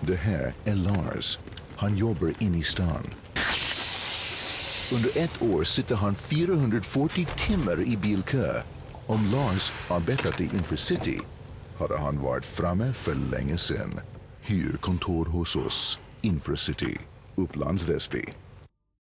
Det här är Lars. Han jobbar inne i stan. Under ett år sitter han 440 timmar i bilkö. Om Lars arbetat i Infracity hade han varit framme för länge sedan. Hyr kontor hos oss. Infracity, Upplands Väsby.